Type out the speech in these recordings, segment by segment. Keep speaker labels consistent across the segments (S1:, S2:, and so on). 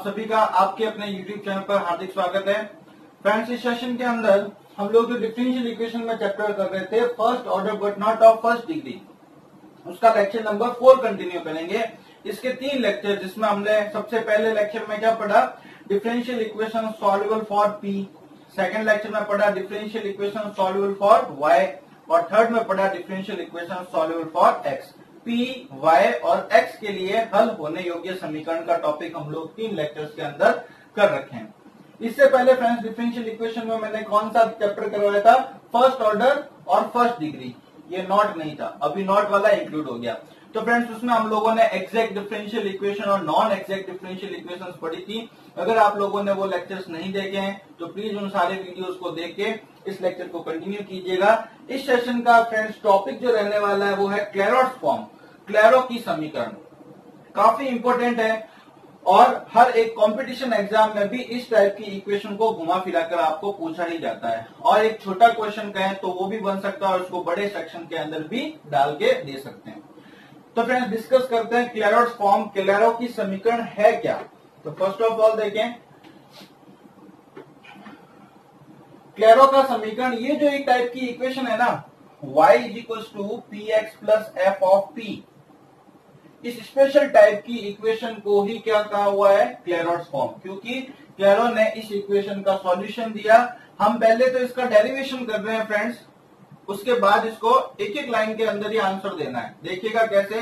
S1: सभी का आपके अपने YouTube चैनल पर हार्दिक स्वागत है। फ्रेंड्स इस सेशन के अंदर हम लोग जो डिफरेंशियल इक्वेशन में चैप्टर कर रहे थे first order but not of first degree उसका लेक्चर नंबर फोर कंटिन्यू करेंगे। इसके तीन लेक्चर जिसमें हमने सबसे पहले लेक्चर में क्या पढ़ा? Differential equation soluble for p second lecture में पढ़ा differential equation soluble for y और थर्ड में पढ़ा differential equation soluble for x p y और एक्स के लिए हल होने योग्य समीकरण का टॉपिक हम लोग तीन लेक्चर्स के अंदर कर रखे हैं। इससे पहले फ्रेंड्स डिफरेंशियल इक्वेशन में मैंने कौन सा चैप्टर करवाया था? फ़र्स्ट ऑर्डर और फ़र्स्ट डिग्री ये नॉट नहीं था। अभी नॉट वाला इंक्लूड हो गया। तो फ्रेंड्स उसमें हम लोगों ने एग्जैक्ट डिफरेंशियल इक्वेशन और नॉन एग्जैक्ट डिफरेंशियल इक्वेशंस पढ़ी थी। अगर आप लोगों ने वो लेक्चर्स नहीं देखे हैं तो प्लीज़ उन सारे वीडियोस को देख के इस लेक्चर को कंटिन्यू कीजिएगा। इस सेशन का फ्रेंड्स टॉपिक जो रहने वाला है वो है क्लेरोट फॉर्म क्लेरो की समीकरण। काफ़ी इंपॉर्टेंट है और हर एक कंपटीशन एग्ज़ाम में भी इस टाइप की इक्वेशन को घुमा फिराकर आपको पूछा ही जाता है। और एक छोटा क्वेश्चन कहें तो वो भी बन सकता है और उसको बड़े सेक्शन के अंदर भी डाल के दे सकते हैं। तो फ्रेंड्स डिस्कस करते हैं क्लेरोट फॉर्म क्लेरो की समीकरण है क्या? तो फ़र्स्ट ऑफ़ ऑल देखें। क्लेरो का समीकरण, ये जो एक टाइप की इक्वेशन है ना, y is equal to p x plus f of p इस स्पेशल टाइप की इक्वेशन को ही क्या कहा हुआ है? क्लेरोट फॉर्म क्योंकि क्लेरो ने इस इक्वेशन का सॉल्यूशन दिया। हम पहले तो इसका डेरिवेशन कर रहे हैं फ्रेंड्स उसके बाद इसको एक एक लाइन के अंदर ही आंसर देना है। देखिएगा कैसे।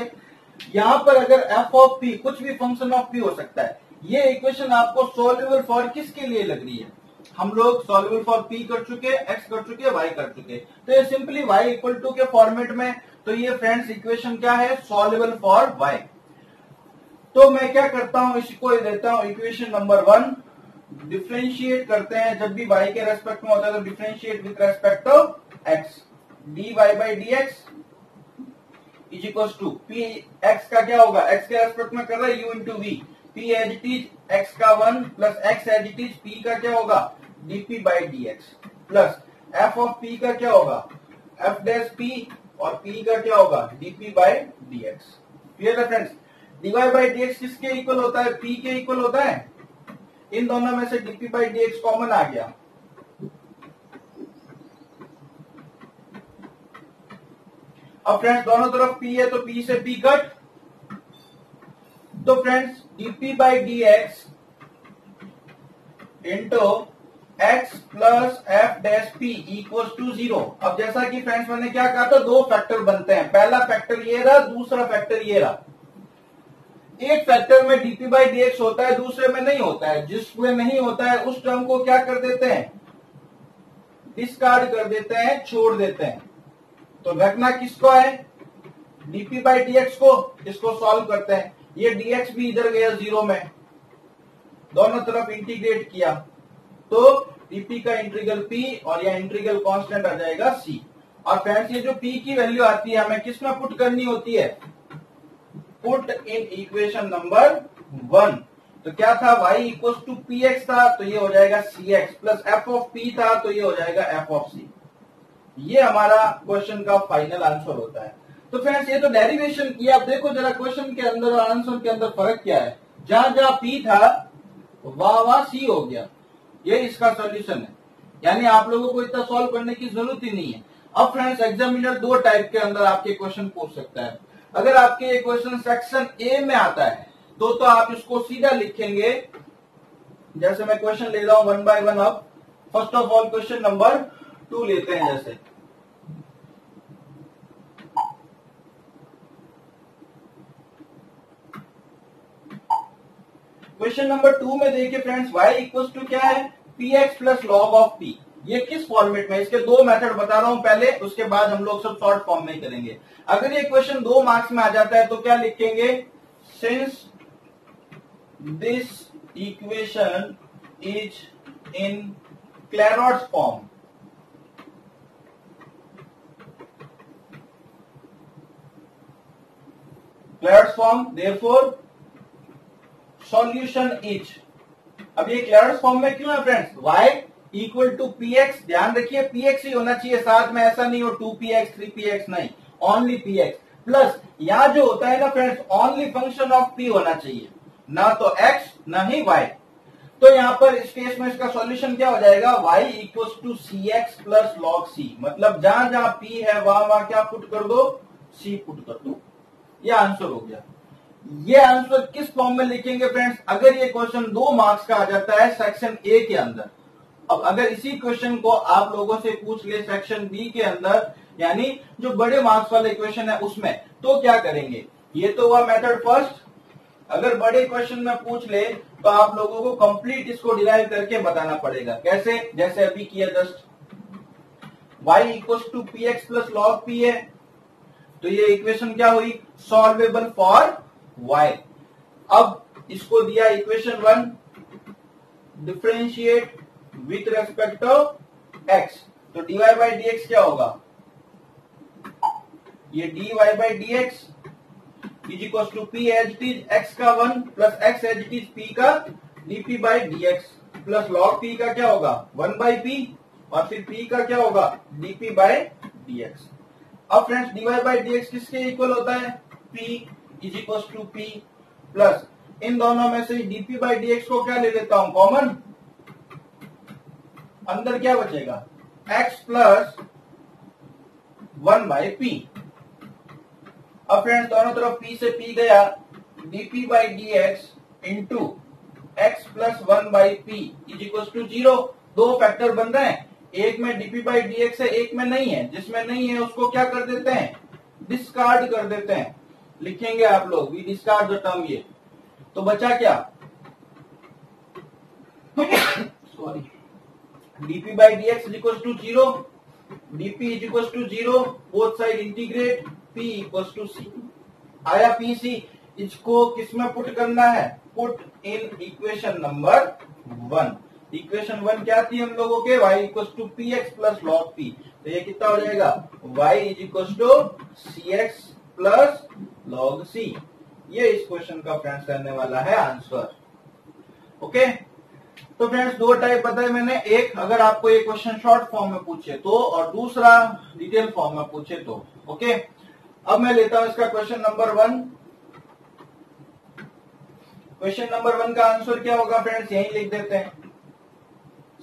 S1: यहाँ पर अगर एफ़ ऑफ़ पी कुछ भी फ़ंक्शन ऑफ़ पी हो सकता है, ये इक्वेशन आपको सोल्यूबल फॉर किसके लिए लग रही है? हम लोग सोल्यूबल फॉर पी कर चुके एक्स कर चुके वाई कर चुके। तो ये सिंपली वाई इक्वल टू के फॉर्मेट में तो ये फ्रेंड्स इक्वेशन क्या है? सोल्यूबल फॉर वाई तो मैं क्या करता हूँ, इसको देता हूँ इक्वेशन नंबर वन डिफ्रेंशिएट करते हैं, जब भी वाई के रेस्पेक्ट में होता है तो differentiate with respect to y by d x is equal to p x का क्या होगा? एक्स के रेस्पेक्ट में कर रहा है u into v p as it is x का one plus x as it is p का क्या होगा? Dp by d x plus f of p का क्या होगा? एफ़ डैश पी और पी का क्या होगा? Dp by d x clear है friends dy by d x किसके इक्वल होता है? पी के इक्वल होता है? इन दोनों में से dp by d x common आ गया। अब फ्रेंड्स दोनों तरफ़ पी है तो पी से पी कट तो friends dp by d x into x plus f dash p equal to zero अब जैसा कि फ्रेंड्स मैंने क्या कहा था? दो फैक्टर बनते हैं। पहला फैक्टर ये रहा, दूसरा फैक्टर ये रहा. एक फैक्टर में डीपी बाई डी एक्स होता है, दूसरे में नहीं होता है। जिसमें नहीं होता है, उस टर्म को क्या कर देते हैं? डिस्कार्ड कर देते हैं, छोड़ देते हैं। तो रखना किसको है? डीपी बाई डीएक्स को इसको सॉल्व करते हैं? ये डीएक्स भी इधर गया ज़ीरो में। दोनों तरफ़ इंटीग्रेट किया। तो डीपी का इंटीग्रल पी और यह इंटीग्रल कांस्टेंट आ जाएगा सी और फ्रेंड्स ये जो पी की वैल्यू आती है, हमें किसमें पुट करनी होती है? Put in equation number one तो क्या था? Y equal to p x था तो ये हो जाएगा c x plus f of p था तो ये हो जाएगा एफ़ ऑफ़ सी ये हमारा क्वेश्चन का फाइनल आंसर होता है। तो फ्रेंड्स ये तो डेरिवेशन किया आप देखो जरा क्वेश्चन के अंदर और आंसर के अंदर फ़र्क क्या है। जहाँ जहाँ पी था, वाह वाह सी हो गया। ये इसका सॉल्यूशन है। यानी आप लोगों को इतना सॉल्व करने की ज़रूरत ही नहीं है। अब फ्रेंड्स एग्जामिनर दो टाइप के अंदर आपके क्वेश्चन पूछ सकता है। अगर आपके ये क्वेश्चन सेक्शन ए में आता है तो तो आप इसको सीधा लिखेंगे। जैसे मैं क्वेश्चन ले रहा हूँ वन बाय वन अब first of all question number two लेते हैं जैसे। क्वेश्चन नंबर टू में देखिए फ्रेंड्स y इक्वल टू क्या है? P x plus log of p ये किस फॉर्मेट में इसके दो मेथड बता रहा हूँ पहले, उसके बाद हम लोग सब शॉर्ट फॉर्म में करेंगे। अगर ये क्वेश्चन दो मार्क्स में आ जाता है तो क्या लिखेंगे? Since this equation is in Clairaut form Clairaut form therefore solution is अब ये क्लैरस फॉर्म में क्यों है friends y equal to p x ध्यान रखिए पी एक्स ही होना चाहिए, साथ में ऐसा नहीं हो two p x three p x नहीं ओनली पी एक्स प्लस यहाँ जो होता है ना friends only function of p होना चाहिए, ना तो x ही वाई तो यहाँ पर इस केस में इसका सॉल्यूशन क्या हो जाएगा? Y equal to c x plus log c मतलब जहाँ जहाँ p है, वहाँ वहाँ क्या पुट कर दो? C पुट कर दो. ये आंसर हो गया. ये आंसर किस फॉर्म में लिखेंगे फ्रेंड्स अगर ये क्वेश्चन दो मार्क्स का आ जाता है सेक्शन ए के अंदर। अब अगर इसी क्वेश्चन को आप लोगों से पूछ ले सेक्शन बी के अंदर, यानी जो बड़े मार्क्स वाले क्वेश्चन है उसमें तो क्या करेंगे? ये तो हुआ मेथड फ़र्स्ट अगर बड़े क्वेश्चन में पूछ ले तो आप लोगों को कंप्लीट इसको डिराइव करके बताना पड़ेगा। कैसे? जैसे अभी किया just y equal to p x plus log p है तो ये इक्वेशन क्या हुई? Solvable for y. अब इसको दिया equation one differentiate with respect of x तो dy बाई डी एक्स क्या होगा? ये dy by d x is equal to p h t x का one plus x h t p का dp by d x plus log p का क्या होगा? One by P और फिर पी का क्या होगा? डीपी बाई डी एक्स अब friends dy by d x किसके इक्वल होता है? P is equal to p plus इन दोनों में से डीपी बाई डी को क्या ले लेता हूँ? कॉमन अंदर क्या बचेगा? X plus one by p अब फ्रेंड्स दोनों तरफ़ पी से पी गया dp by d x into x plus one by p is equal to zero दो फैक्टर बन रहे हैं। एक में डीपी बाई डी एक्स है, एक में नहीं है। जिसमें नहीं है, उसको क्या कर देते हैं? डिस्कार्ड कर देते हैं। लिखेंगे आप लोग वी डिस्कार्ड द टर्म ये। तो बचा क्या? Sorry dp by d x is equal to zero dp is equal to zero both side integrate P equal to c आया पी सी इसको किसमें पुट करना है? Put in equation number one equation one क्या थी हम लोगों के? Y equal to p x plus log p तो ये कितना हो जाएगा? Y is equal to c x plus log c ये इस क्वेश्चन का फ्रेंड्स करने वाला है आंसर ओके तो फ्रेंड्स दो टाइप बताए मैंने। एक, अगर आपको ये क्वेश्चन शॉर्ट फॉर्म में पूछे तो और दूसरा डिटेल फॉर्म में पूछे तो ओके अब मैं लेता हूँ इसका question number one question number one का आंसर क्या होगा फ्रेंड्स यही लिख देते हैं.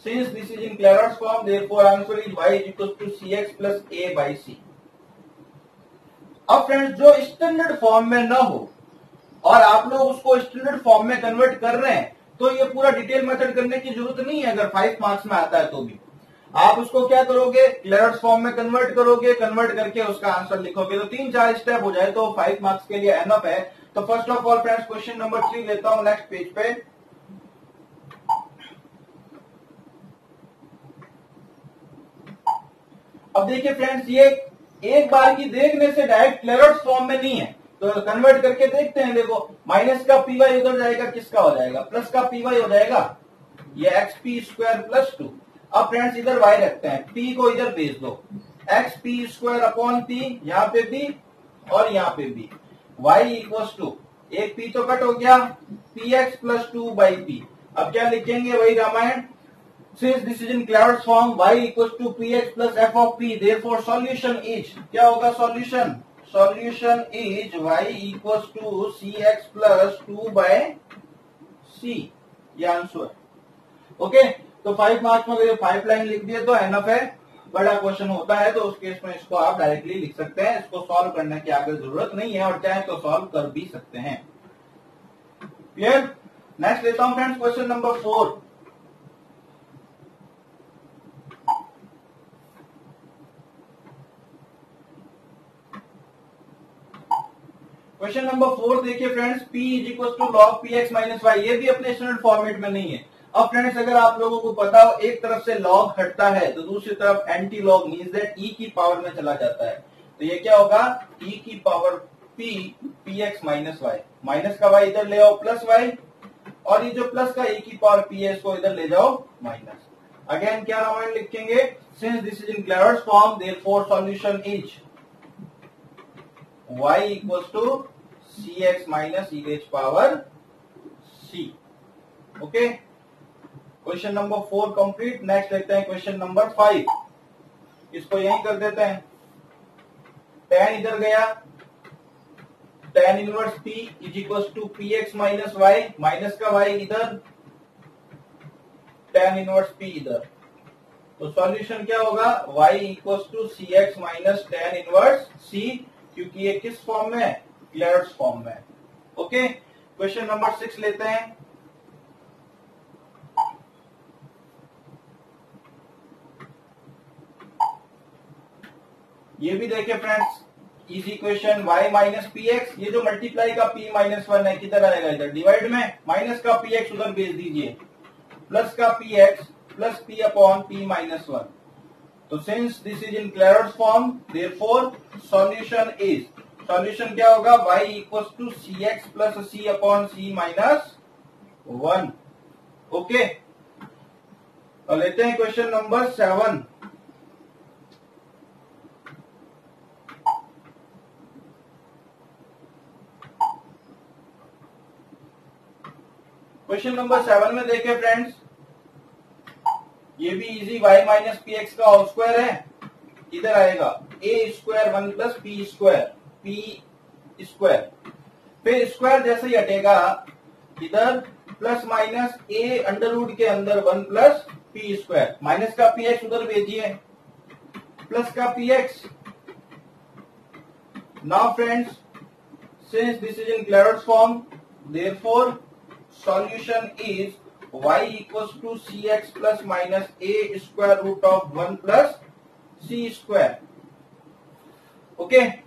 S1: Since this is in Clairaut's form therefore answer is y is equal to c x plus a by c अब फ्रेंड्स जो स्टैंडर्ड फॉर्म में ना हो, और आप लोग उसको स्टैंडर्ड फॉर्म में कन्वर्ट कर रहे हैं तो ये पूरा डिटेल मेथड करने की ज़रूरत नहीं है, अगर फाइव मार्क्स में आता है तो भी। आप उसको क्या करोगे? क्लेरर्स फॉर्म में कन्वर्ट करोगे कन्वर्ट करके उसका आंसर लिखोगे। तो तीन चार स्टेप हो जाए तो फाइव मार्क्स के लिए एनफ है। तो first of all friends question number three लेता हूँ नेक्स्ट पेज पे। अब देखिए फ्रेंड्स ये एक बार की देखने से डायरेक्ट क्लेरर्स फॉर्म में नहीं है। तो कन्वर्ट करके देखते हैं, देखो माइनस का पीवाई उधर जाएगा, किसका हो जाएगा? प्लस का पीवाई हो जाएगा। ये x p square plus two अब फ्रेंड्स इधर वाई रखते हैं। पी को इधर भेज दो। X p square upon p यहाँ पे भी और यहाँ पे भी y इक्वल टू एक पी तो कट हो गया। P x plus two by p अब क्या लिखेंगे? वही Ramayana. Since this is in Clairaut form y p x plus f of p therefore solution is क्या होगा solution solution is y to c x plus two by c ये answer okay तो five marks में अगर five line लिख दिए तो enough है। बड़ा क्वेश्चन होता है तो उस केस में इसको आप डायरेक्टली लिख सकते हैं। इसको सॉल्व करने की आगे ज़रूरत नहीं है और चाहे तो सॉल्व कर भी सकते हैं। क्लियर नेक्स्ट लेता हूँ friends question number four question number four देखिए friends p is equal to log p x minus y ये भी अपने स्टैंडर्ड फॉर्मेट में नहीं है। अब फ्रेंड्स अगर आप लोगों को पता हो, एक तरफ़ से लॉग हटता है तो दूसरी तरफ़ anti log mean that e की पावर में चला जाता है। तो ये क्या होगा? E की power p p x minus y minus का वाई इधर ले आओ प्लस वाई और ये जो प्लस का ई e की पावर पी है, इसको इधर ले जाओ माइनस अगेन क्या रामायण लिखेंगे? Since this is in Clairaut's form therefore solution is y equal to c x minus e raise power c okay question number four complete next लेते हैं क्वेश्चन नंबर फाइव इसको यही कर देते हैं। टेन इधर गया। Tan inverse p is equal to p x minus y minus का वाई इधर। टेन इनवर्स पी इधर। तो सॉल्यूशन क्या होगा? Y equal to c x minus tan inverse c, क्योंकि ये किस फॉर्म में है? क्लेयर्स फॉर्म में। ओके क्वेश्चन नंबर सिक्स लेते हैं। ये भी देखे friends easy question y minus p x ये जो मल्टीप्लाई का p माइनस वन है, किधर आएगा इधर? डिवाइड में माइनस का पी एक्स उधर भेज दीजिए। प्लस का p x plus p upon p minus one तो since this is in Clairaut's form therefore solution is solution क्या होगा? y equal to c x plus c upon c minus one okay तो लेते हैं question number seven question number seven में देखें friends ये भी easy y minus p x का होल स्क्वायर है. इधर आएगा? A square one plus p square p square फिर स्क्वायर जैसे ही हटेगा, इधर plus minus a under root के अंदर one plus p square minus का पी एक्स उधर भेजिए प्लस का p x now friends since this is in Clairaut's form therefore solution is y equals to cx plus minus a square root of 1 plus c square. Okay.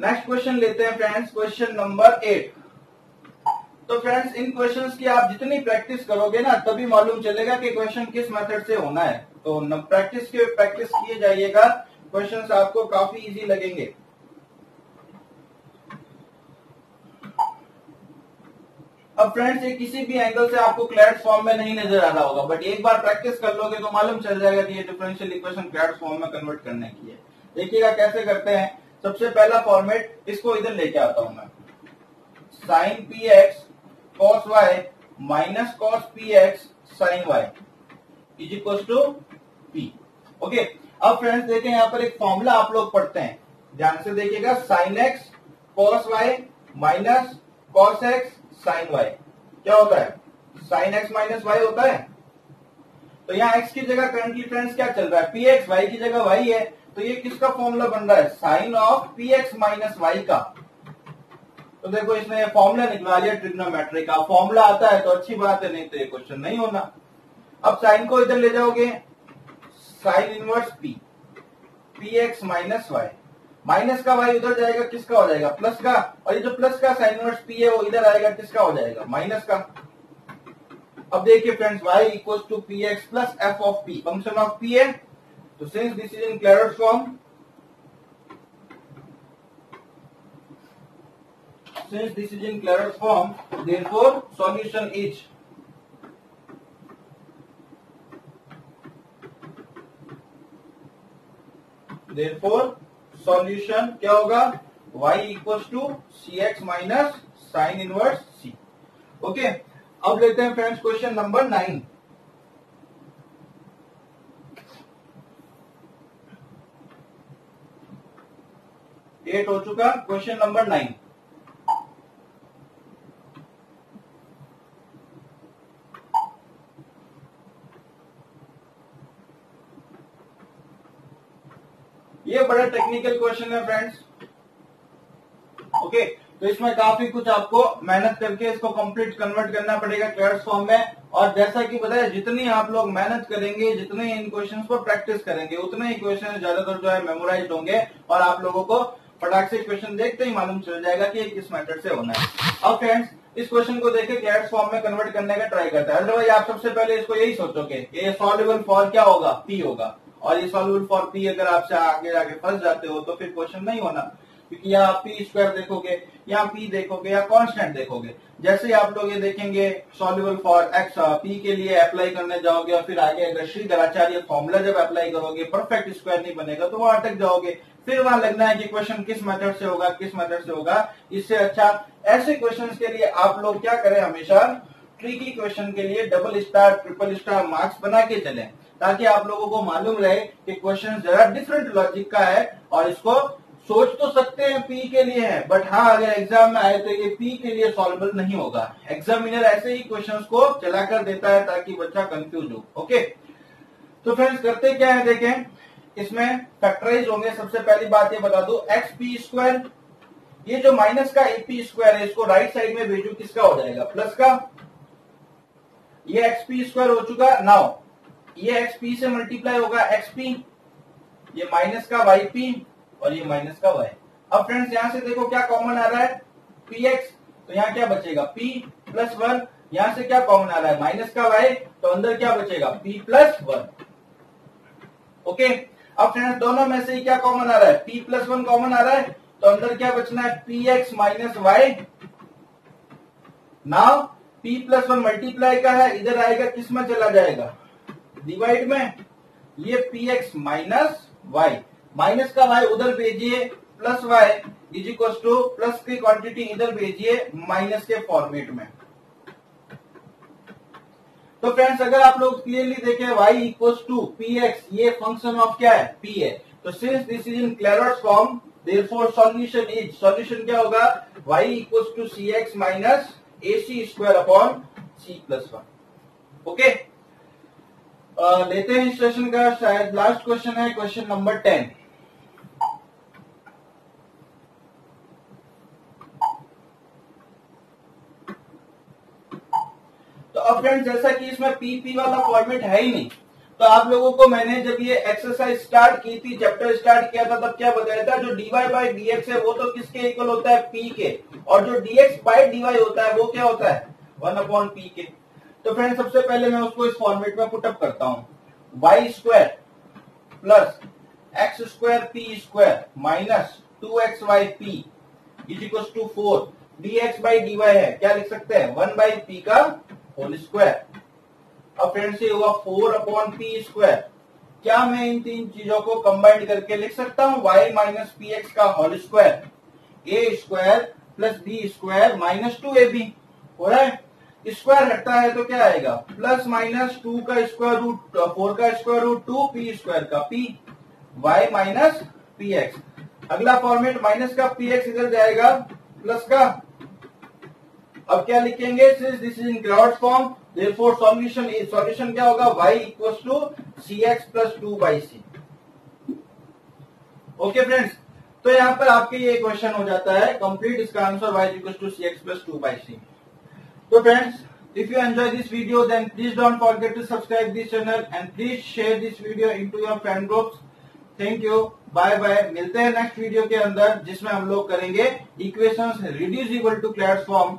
S1: Next question लेते हैं friends question number eight तो friends इन questions की आप जितनी practice करोगे ना, तभी मालूम चलेगा कि क्वेश्चन किस मेथड से होना है। तो प्रैक्टिस के प्रैक्टिस किए जाइएगा। क्वेश्चंस आपको काफ़ी इजी लगेंगे। अब फ्रेंड्स ये किसी भी एंगल से आपको क्लैट फॉर्म में नहीं नज़र आ रहा होगा बट एक बार प्रैक्टिस कर लोगे तो मालूम चल जाएगा कि ये डिफरेंशियल इक्वेशन क्लैट फॉर्म में कन्वर्ट करने की है। देखिएगा कैसे करते हैं। सबसे पहला फॉर्मेट इसको इधर लेके आता हूँ मैं। Sin p x cos y minus cos p x sin y is equal to p okay अब फ्रेंड्स देखें यहाँ पर एक फॉर्मूला आप लोग पढ़ते हैं। ध्यान से देखिएगा sin x cos y minus cos x sin y क्या होता है? साइन एक्स माइनस वाई होता है। तो यहाँ एक्स की जगह करंटली फ्रेंड्स क्या चल रहा है? पी एक्स वाई की जगह वाई है। तो ये किसका फॉर्मूला बन रहा है? Sine of p x minus y का। तो देखो इसने फॉर्मूला निकला लिया ट्रिग्नोमेट्री का फॉर्मूला आता है तो अच्छी बात है, नहीं तो ये क्वेश्चन नहीं होना। अब साइन को इधर ले जाओगे। Sine inverse p p x minus y minus का वाई उधर जाएगा, किसका हो जाएगा? प्लस का। और ये जो प्लस का साइन इनवर्स पी है, वो इधर आएगा, किसका हो जाएगा? माइनस का। अब देखिए friends y equal to p x plus f of p function of p है तो since this is in Clairaut form since this is in Clairot's form, therefore solution is therefore solution क्या होगा? y equal to c x minus sine inverse c okay अब लेते हैं friends question number nine eight हो चुका question number nine ये बड़ा technical question है फ्रेंड्स ओके तो इसमें काफ़ी कुछ आपको मेहनत करके इसको कंप्लीट कन्वर्ट करना पड़ेगा क्लैड्स फॉर्म में. और जैसा कि बताया, जितनी आप लोग मेहनत करेंगे, जितने इन क्वेश्चंस पर प्रैक्टिस करेंगे, उतने ही क्वेश्चन ज़्यादातर जो है मेमोराइज होंगे और आप लोगों को फटाक से क्वेश्चन देखते ही मालूम चल जाएगा कि किस मेथड से होना है। अब फ्रेंड्स इस क्वेश्चन को देखे कैट फॉर्म में कन्वर्ट करने का ट्राई करता है। अदरवाइज़ आप सबसे पहले इसको यही सोचोगे ये सॉल्युबल फॉर क्या होगा? पी होगा। और ये सॉल्यूबल फॉर पी अगर आपसे आगे आगे फंस जाते हो तो फिर क्वेश्चन नहीं होना। क्योंकि यहाँ पी स्क्वायर देखोगे, यहाँ पी देखोगे या कांस्टेंट देखोगे। जैसे आप लोग ये देखेंगे सॉल्यूबल फॉर एक्स पी के लिए अप्लाई करने जाओगे और फिर आगे अगर श्री गराचार्य फॉर्मूला जब अप्लाई करोगे परफेक्ट स्क्वायर नहीं बनेगा तो वहाँ अटक जाओगे। फिर वहाँ लगना है कि क्वेश्चन किस मेथड से होगा, किस मेथड से होगा। इससे अच्छा ऐसे क्वेश्चन के लिए आप लोग क्या करें हमेशा ट्रिकी क्वेश्चन के लिए double star triple star marks बना के चले, ताकि आप लोगों को मालूम रहे कि क्वेश्चन जरा डिफरेंट लॉजिक का है और इसको सोच तो सकते हैं पी के लिए है बट हाँ अगर एग्ज़ाम में आए तो ये पी के लिए सॉल्वेबल नहीं होगा। एग्जामिनर ऐसे ही क्वेश्चंस को चलाकर देता है ताकि बच्चा कंफ्यूज हो। ओके तो फ्रेंड्स करते क्या है, देखें। इसमें फैक्टराइज होंगे। सबसे पहली बात ये बता दो एक्स पी स्क्वायर ये जो माइनस का एपी स्क्वायर है, इसको राइट साइड में भेजू किसका हो जाएगा? प्लस का? ये एक्स पी स्क्वायर हो चुका। नाउ ये एक्स पी से मल्टीप्लाई होगा। एक्स पी ये माइनस का वाई पी और ये माइनस का वाई अब फ्रेंड्स यहाँ से देखो क्या कॉमन आ रहा है? पी एक्स तो यहाँ क्या बचेगा? पी प्लस वन यहाँ से क्या कॉमन आ रहा है? माइनस का वाई तो अंदर क्या बचेगा? पी प्लस वन ओके अब फ्रेंड्स दोनों में से क्या कॉमन आ रहा है? पी प्लस वन कॉमन आ रहा है तो अंदर क्या बचना है? P x minus y now p plus one multiply का है, इधर आएगा, किसमें चला जाएगा? डिवाइड में. ये p x minus y minus का वाई उधर भेजिए plus y is equal to plus की क्वांटिटी इधर भेजिए माइनस के फॉर्मेट में। तो फ्रेंड्स अगर आप लोग क्लियरली देखें, y equal to p x ये फ़ंक्शन ऑफ़ क्या है? पी है। तो since this is in Clairaut form therefore solution is solution क्या होगा? y equal to c x minus a c square upon c plus one okay लेते हैं इस क्वेश्चन का, शायद लास्ट क्वेश्चन है क्वेश्चन नंबर टेन अब फ्रेंड जैसा कि इसमें पीपी वाला फॉर्मेट है ही नहीं। तो आप लोगों को मैंने जब ये एक्सरसाइज स्टार्ट की थी चैप्टर स्टार्ट किया था, तब क्या बताया था? जो डीवाई बाई डीएक्स है, वो तो किसके इक्वल होता है? पी के। और जो डीएक्स बाई डीवाई होता है, वो क्या होता है? वन अपॉन पी के। तो फ्रेंड सबसे पहले मैं उसको इस फॉर्मेट में पुटअप करता हूँ। Y square plus x square p square minus two x y p is equal to four d x by d y है, क्या लिख सकते हैं? वन बाई पी का होल स्क्वायर अब फ्रेंड्स ये हुआ फोर अपॉन पी स्क्वायर क्या मैं इन तीन चीज़ों को कंबाइंड करके लिख सकता हूँ? y माइनस पी एक्स का whole square a square plus b square minus two a b हो रहा है स्क्वायर हटता है तो क्या आएगा? प्लस माइनस टू का स्क्वायर रूट फोर का square root two p square का p y minus p x अगला फॉर्मेट माइनस का पी एक्स इधर जाएगा प्लस का. अब क्या लिखेंगे? This is in Clairaut form therefore solution solution क्या होगा? Y equal to c x plus two by c okay friends तो यहाँ पर आपके ये क्वेश्चन हो जाता है कंप्लीट इसका answer y equal to c x plus two by c तो friends if you enjoy this video, then please don't forget to subscribe this channel and please share this video into your friend groups. Thank you bye bye मिलते हैं next video के अंदर, जिसमें हम लोग करेंगे equations reducible to Clairaut's form